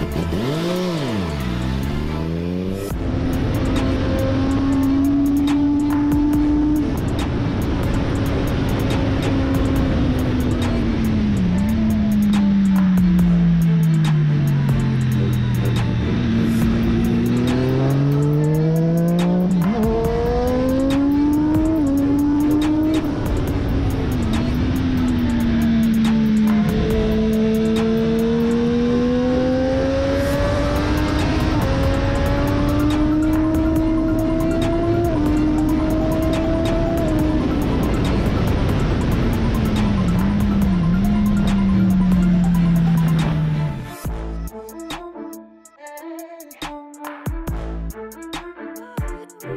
Mm. Your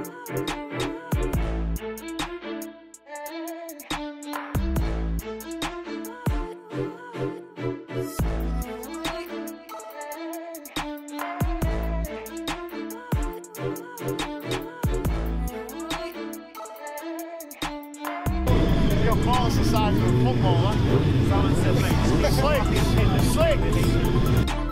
balls the size of a football, huh? footballer. Slick, slick.